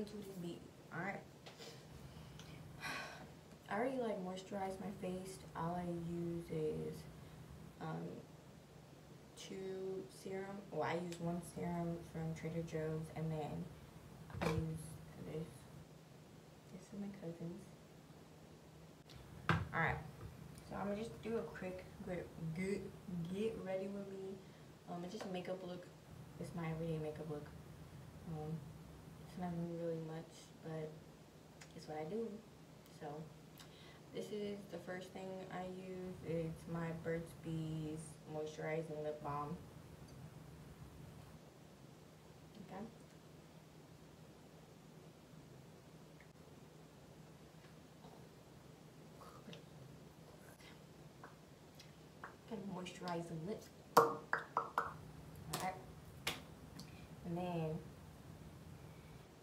into this beat. All right. I already like moisturize my face. All I use is um, two serum. Well, I use one serum from Trader Joe's, and then I use this. This is my cousin's. All right. So I'm gonna just do a quick get get, get ready with me. Um, it's just makeup look. It's my everyday makeup look. Um, nothing really much, but it's what I do. So this is the first thing I use. It's my Burt's Bees moisturizing lip balm. Okay. Gonna moisturize the lips. Alright. And then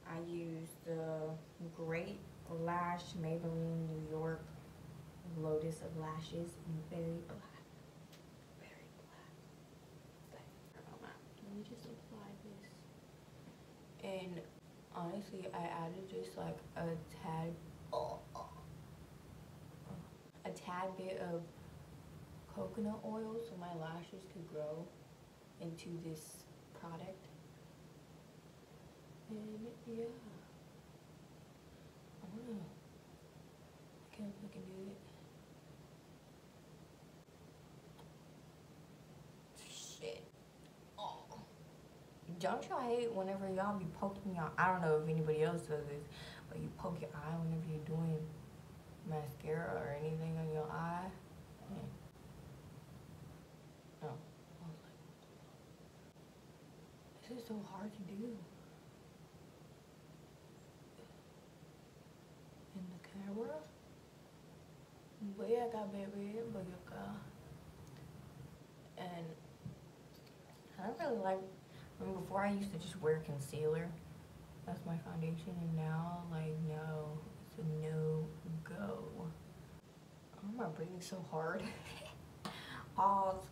I use the Great Lash Maybelline New York Lots of Lashes in very black. Very black. Let me just apply this. And honestly, I added just like a tad, a tad bit of coconut oil so my lashes could grow into this product. And yeah. I don't know. Fucking do it. Shit. Oh. Don't try it whenever y'all be poking y'all. I don't know if anybody else does this, but you poke your eye whenever you're doing mascara or anything on your eye. And no. I was like, this is so hard to do. In the camera. Voy acá, baby. Voy acá. And I don't really like, I mean, before I used to just wear concealer. That's my foundation. And now, like, no. It's a no-go. Oh, my breathing so hard. Pause.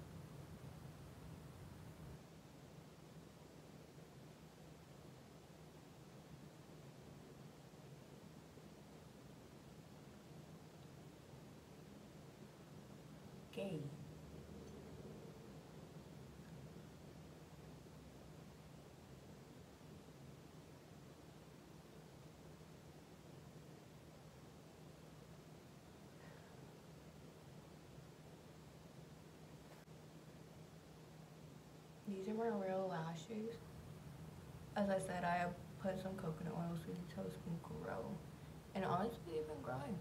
These are my real lashes. As I said, I put some coconut oil so the toes can grow. And honestly, they've been growing.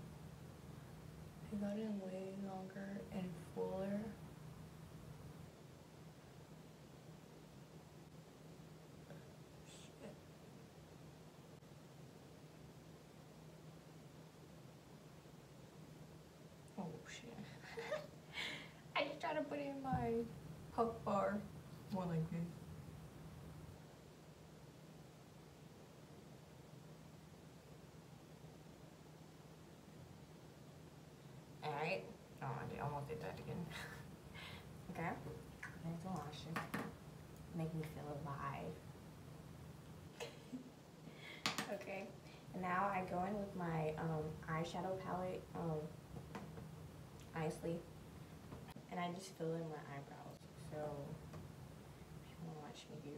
They got in way longer and fuller. Oh shit. I just tried to put in my puff bar. More like this. Alright. Oh, I did, almost did that again. okay. There's the lashes. Make me feel alive. okay. And now I go in with my um, eyeshadow palette, um, Nicely. And I just fill in my eyebrows. So, you.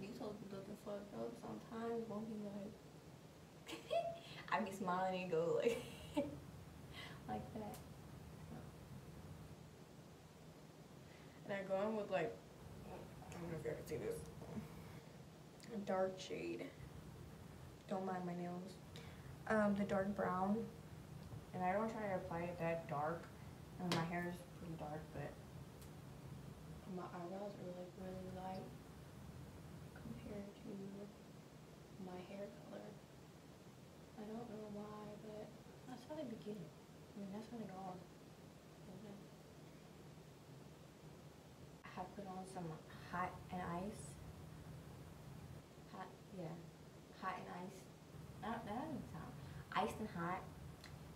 These hoes be looking fucked up sometimes. Won't be like... I be smiling and go like... like that. And I go in with like, I don't know if you can see this, a dark shade. Don't mind my nails. Um, the dark brown. And I don't try to apply it that dark. My hair is pretty dark, but my eyebrows are like really light compared to my hair color. I don't know why, but that's how they begin. I mean, that's how they go on. I have put on some hot and ice. Hot, yeah. Hot and ice. That, that doesn't sound. Iced and hot.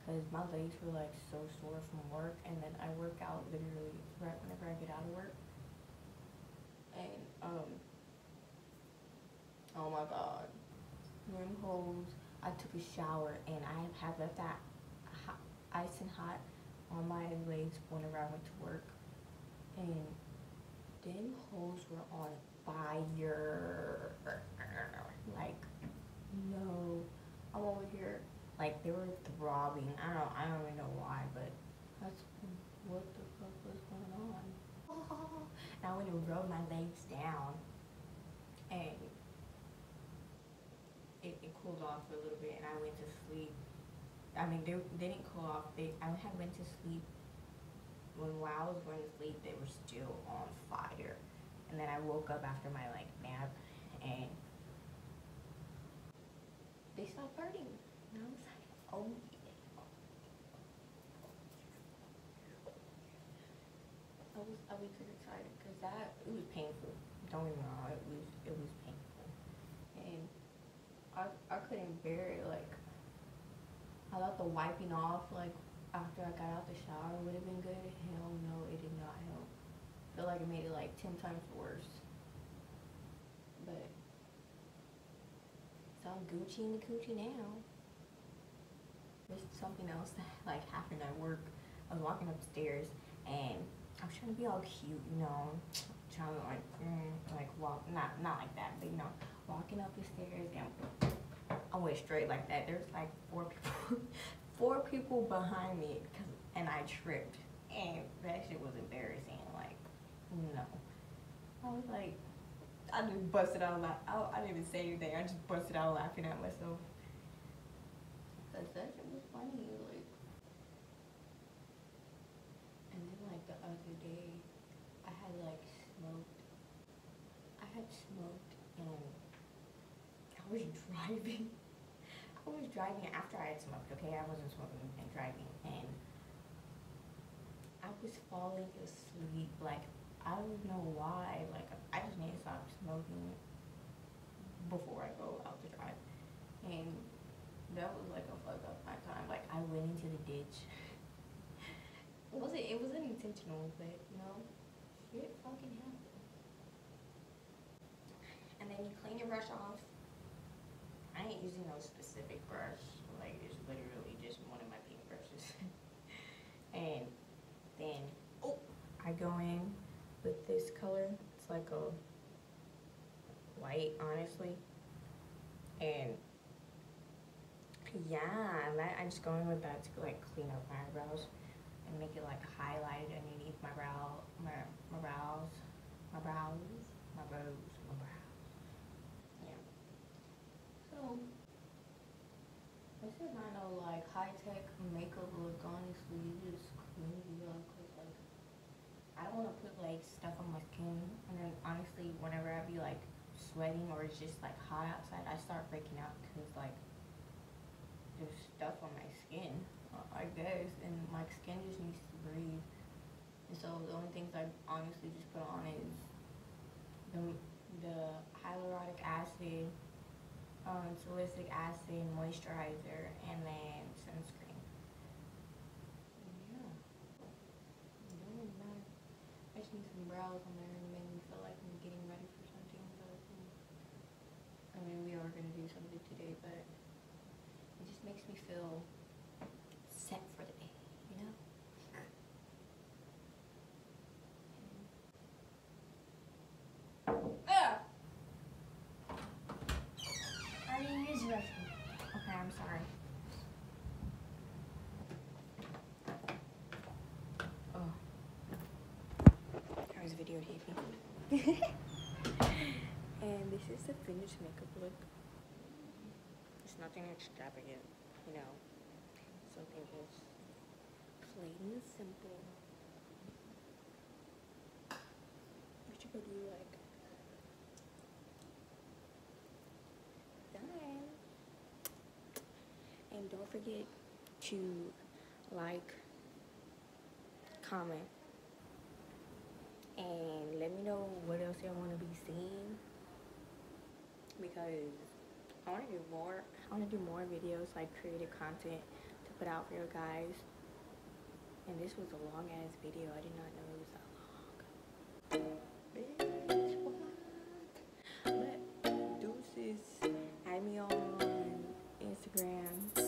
Because my legs were like so sore from work. And then I work out literally right whenever I get out of work. And, um. Oh my god. Them holes. I took a shower and I have left that hot, ice and hot on my legs whenever I went to work. And them holes were on fire. Like, no. I'm over here, like, they were throbbing. I don't, I don't even know why, but that's what the fuck was going on. And I went and rode my legs down, and cooled off for a little bit, and I went to sleep. I mean, they, they didn't cool off. They, I had went to sleep. When while I was going to sleep, they were still on fire. And then I woke up after my like nap, and they stopped burning. And I was like, oh. I was I was excited because that it was painful. Don't get me wrong, it was it was I I couldn't bear it. Like I thought the wiping off like after I got out the shower would have been good. Hell no, it did not help. I feel like it made it like ten times worse. But it's all Gucci and the coochie now. There's something else that like happened at work. I was walking upstairs and I was trying to be all cute, you know, trying to like, mm, like walk, not not like that, but you know, walking up the stairs and Went straight like that. There's like four people, four people behind me, and I tripped, and that shit was embarrassing. Like, no, I was like, I just busted out laughing. I, I didn't even say anything. I just busted out laughing at myself. Cause that shit was funny, like. And then like the other day, I had like smoked. I had smoked and I was driving. Driving after I had smoked, okay? I wasn't smoking and driving and I was falling asleep. Like, I don't know why. Like, I just need to stop smoking before I go out to drive. And that was like a fuck up my time. Like, I went into the ditch. It wasn't, it wasn't intentional, but, you know, shit fucking happened. And then you clean your brush off. Using no specific brush. Like, it's literally just one of my paintbrushes. and then, oh, I go in with this color. It's like a white, honestly. And yeah, I just go in with that to like clean up my eyebrows and make it like highlighted underneath my brow, my my brows, my brows, my brows. Yeah. So, this is not no like high tech makeup look, honestly. You just clean you up because like, I don't want to put like stuff on my skin. And then honestly, whenever I be like sweating or it's just like hot outside, I start breaking out because like, there's stuff on my skin, I guess, and my skin just needs to breathe. And so the only things I honestly just put on is the, the hyaluronic acid, um, salicylic acid, moisturizer, and then sunscreen. Yeah. I just need some brows on there and make me feel like I'm getting ready for something. But, I mean, we are gonna do something today, but it just makes me feel set for the day, you know? Ah! I didn't use the restroom. Okay, I'm sorry. Oh. Was videotaping. and this is the finished makeup look. It's nothing extravagant, you know. Something just plain and simple. You gonna do like done. And don't forget to like, comment, and let me know what else y'all want to be seeing. Because I want to do more. I want to do more videos like creative content to put out for you guys. And this was a long ass video. I did not know it was that long. Bitch what? But deuces add me on Instagram.